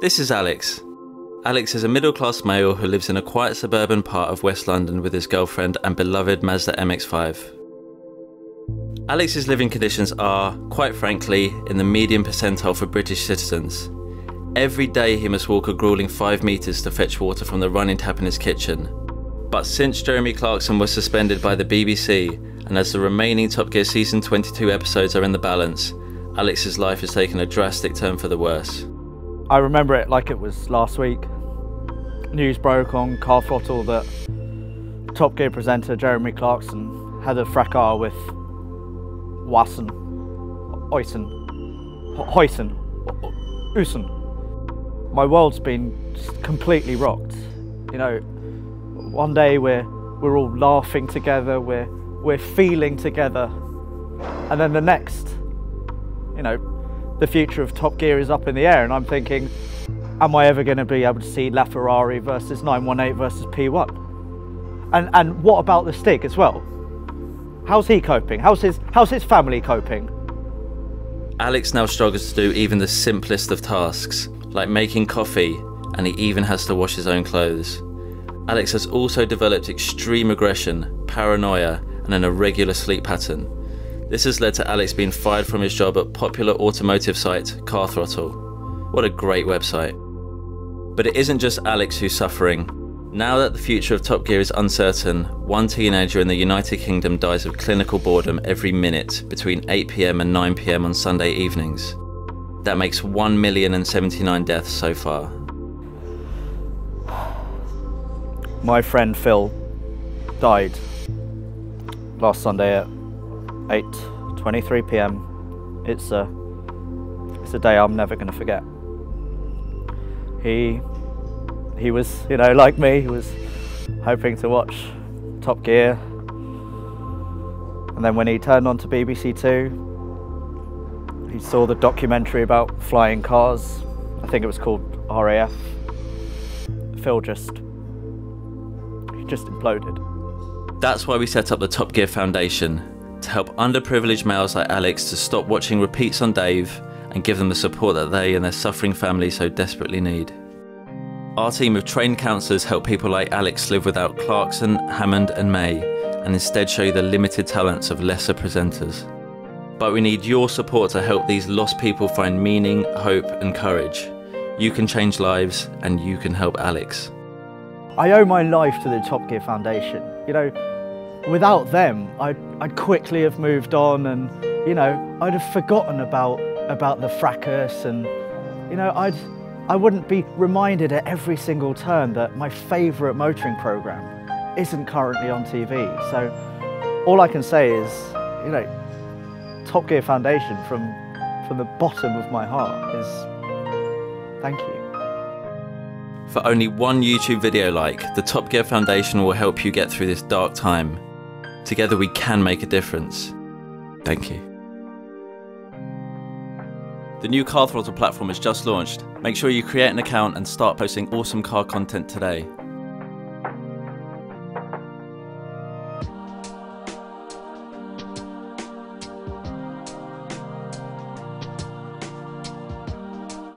This is Alex. Alex is a middle class male who lives in a quiet suburban part of West London with his girlfriend and beloved Mazda MX5. Alex's living conditions are, quite frankly, in the median percentile for British citizens. Every day he must walk a grueling 5 metres to fetch water from the running tap in his kitchen. But since Jeremy Clarkson was suspended by the BBC, and as the remaining Top Gear Season 22 episodes are in the balance, Alex's life has taken a drastic turn for the worse. I remember it like it was last week. News broke on Car Throttle that Top Gear presenter Jeremy Clarkson had a fracas with Wasson, Oysen, Hoysen, Usen. My world's been completely rocked. You know, one day we're we're all laughing together, we're we're feeling together, and then the next, you know, the future of Top Gear is up in the air, and I'm thinking, am I ever going to be able to see LaFerrari versus 918 versus P1? And and what about the Stig as well? How's he coping? How's his how's his family coping? Alex now struggles to do even the simplest of tasks, like making coffee, and he even has to wash his own clothes. Alex has also developed extreme aggression, paranoia, and an irregular sleep pattern. This has led to Alex being fired from his job at popular automotive site Car Throttle. What a great website. But it isn't just Alex who's suffering. Now that the future of Top Gear is uncertain, one teenager in the United Kingdom dies of clinical boredom every minute between 8pm and 9pm on Sunday evenings. That makes 1,079 deaths so far. My friend Phil died last Sunday at 8:23 p.m. It's a it's a day I'm never going to forget. He he was, you know, like me, he was hoping to watch Top Gear. And then when he turned on to BBC Two, he saw the documentary about flying cars. I think it was called RAF. Phil just he just imploded. That's why we set up the Top Gear Foundation to help underprivileged males like Alex to stop watching repeats on Dave and give them the support that they and their suffering families so desperately need. Our team of trained counsellors help people like Alex live without Clarkson, Hammond, and May, and instead show you the limited talents of lesser presenters. But we need your support to help these lost people find meaning, hope, and courage. You can change lives, and you can help Alex. I owe my life to the Top Gear Foundation. You know, without them, I'd, I'd quickly have moved on and, you know, I'd have forgotten about, about the fracas and, you know, I'd, I wouldn't be reminded at every single turn that my favourite motoring programme isn't currently on TV. So all I can say is, you know, Top Gear Foundation from, from the bottom of my heart is thank you. For only one YouTube video like, the Top Gear Foundation will help you get through this dark time. Together we can make a difference. Thank you. The new Car Throttle platform has just launched. Make sure you create an account and start posting awesome car content today.